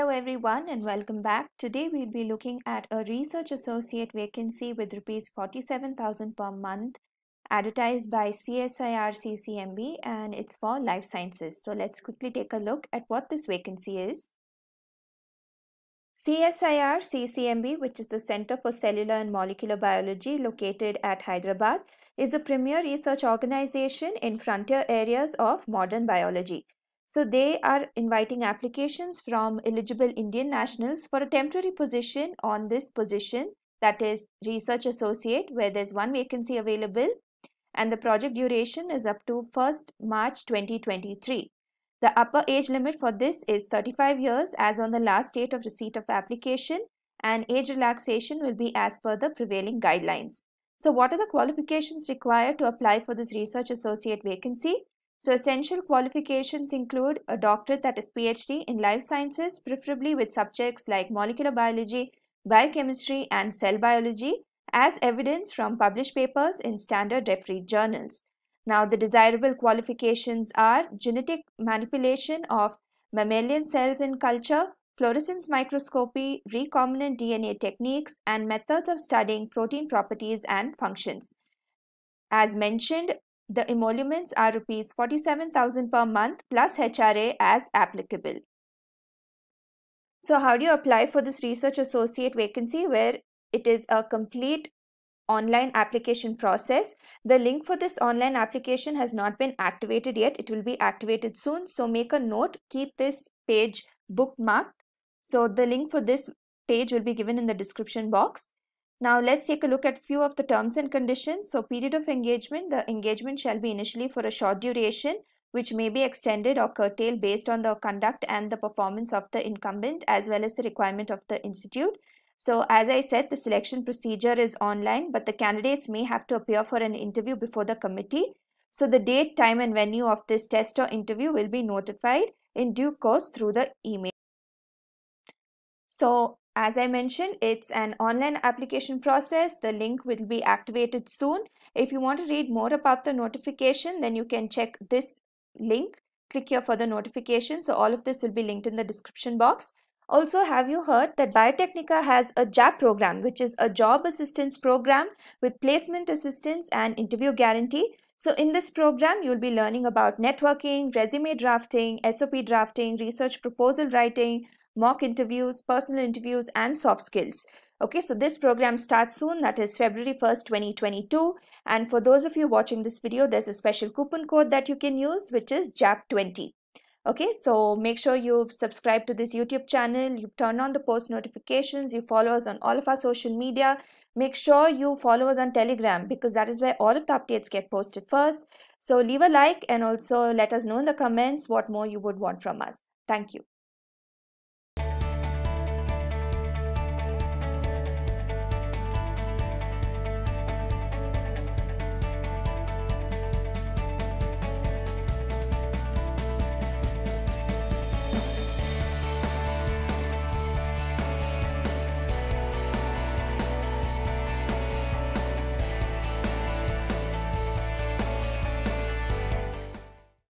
everyone and welcome back. Today we'll be looking at a research associate vacancy with rupees 47,000 per month advertised by CSIR CCMB and it's for life sciences. So let's quickly take a look at what this vacancy is. CSIR CCMB which is the Center for Cellular and Molecular Biology located at Hyderabad is a premier research organization in frontier areas of modern biology. So they are inviting applications from eligible Indian nationals for a temporary position on this position that is research associate where there's one vacancy available and the project duration is up to 1st March 2023. The upper age limit for this is 35 years as on the last date of receipt of application and age relaxation will be as per the prevailing guidelines. So what are the qualifications required to apply for this research associate vacancy? So essential qualifications include a doctorate that is PhD in life sciences, preferably with subjects like molecular biology, biochemistry and cell biology as evidence from published papers in standard refereed journals. Now the desirable qualifications are genetic manipulation of mammalian cells in culture, fluorescence microscopy, recombinant DNA techniques and methods of studying protein properties and functions. As mentioned, the emoluments are rupees 47,000 per month plus HRA as applicable. So how do you apply for this research associate vacancy where it is a complete online application process. The link for this online application has not been activated yet. It will be activated soon. So make a note, keep this page bookmarked. So the link for this page will be given in the description box. Now let's take a look at few of the terms and conditions. So period of engagement, the engagement shall be initially for a short duration which may be extended or curtailed based on the conduct and the performance of the incumbent as well as the requirement of the institute. So as I said, the selection procedure is online, but the candidates may have to appear for an interview before the committee. So the date, time and venue of this test or interview will be notified in due course through the email. So as I mentioned, it's an online application process. The link will be activated soon. If you want to read more about the notification, then you can check this link. Click here for the notification. So all of this will be linked in the description box. Also, have you heard that Biotecnika has a JAP program, which is a job assistance program with placement assistance and interview guarantee. So in this program, you'll be learning about networking, resume drafting, SOP drafting, research proposal writing, mock interviews, personal interviews, and soft skills. Okay, so this program starts soon, that is February 1st, 2022. And for those of you watching this video, there's a special coupon code that you can use, which is JAP20. Okay, so make sure you've subscribed to this YouTube channel, you turn on the post notifications, you follow us on all of our social media. Make sure you follow us on Telegram because that is where all of the updates get posted first. So leave a like and also let us know in the comments what more you would want from us. Thank you.